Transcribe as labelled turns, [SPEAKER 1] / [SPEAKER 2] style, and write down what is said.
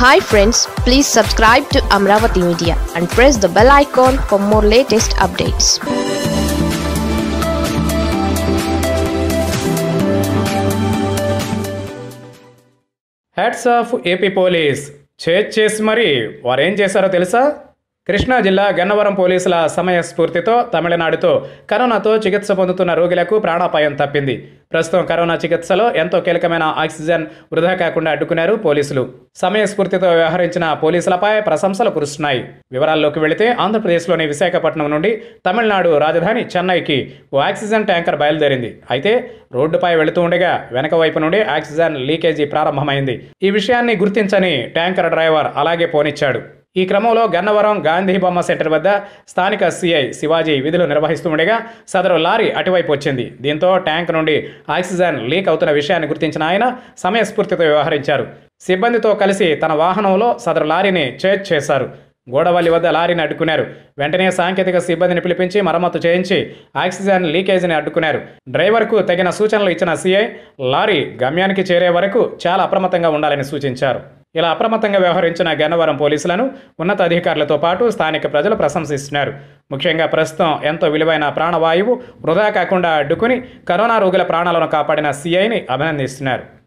[SPEAKER 1] Hi friends please subscribe to Amaravati media and press the bell icon for more latest updates
[SPEAKER 2] hats off AP police chase చేసి మరి వారేం చేశారో తెలుసా కృష్ణా జిల్లా గన్నవరం పోలీసుల సమయ స్ఫూర్తితో తమిళనాడుతో కరోనాతో చికిత్స పొందుతున్న రోగులకు ప్రాణాపాయం తప్పింది. ప్రస్తుతం కరోనా చికిత్సలో ఎంతో కీలకమైన ఆక్సిజన్ వృధా కాకుండా అడ్డుకున్నారు పోలీసులు. సమయ స్ఫూర్తితో వ్యవహరించిన పోలీసులపై ప్రశంసలు కురుస్తున్నాయి. వివరాల్లోకి వెళితే ఆంధ్రప్రదేశ్లోని విశాఖపట్నం నుండి తమిళనాడు రాజధాని చెన్నైకి ఓ ఆక్సిజన్ ట్యాంకర్ బయలుదేరింది. అయితే రోడ్డుపై వెళుతూ ఉండగా వెనక వైపు నుండి ఆక్సిజన్ లీకేజీ ప్రారంభమైంది. ఈ విషయాన్ని గుర్తించని ట్యాంకర్ డ్రైవర్ అలాగే పోనిచ్చాడు ఈ క్రమంలో గన్నవరం గాంధీ బొమ్మ సెంటర్ వద్ద స్థానిక సిఐ శివాజీ విధులు నిర్వహిస్తూ ఉండగా సదరు లారీ అటువైపు వచ్చింది. దీంతో ట్యాంక్ నుండి ఆక్సిజన్ లీక్ అవుతున్న విషయాన్ని గుర్తించిన ఆయన సమయస్ఫూర్తితో వ్యవహరించారు. సిబ్బందితో కలిసి తన వాహనంలో సదరు లారీని చేజ్ చేశారు. గోడవల్లి వద్ద లారీని అడ్డుకున్నారు. వెంటనే సాంకేతిక సిబ్బందిని పిలిపించి మరమ్మతు చేయించి ఆక్సిజన్ లీకేజీని అడ్డుకున్నారు. డ్రైవర్కు తగిన సూచనలు ఇచ్చిన సీఐ లారీ గమ్యానికి చేరే వరకు చాలా అప్రమత్తంగా ఉండాలని సూచించారు. ఇలా అప్రమత్తంగా వ్యవహరించిన గన్నవరం పోలీసులను ఉన్నతాధికారులతో పాటు స్థానిక ప్రజలు ప్రశంసిస్తున్నారు. ముఖ్యంగా ప్రస్తుతం ఎంతో విలువైన ప్రాణవాయువు వృధా కాకుండా అడ్డుకుని కరోనా రోగుల ప్రాణాలను కాపాడిన సీఐని అభినందిస్తున్నారు.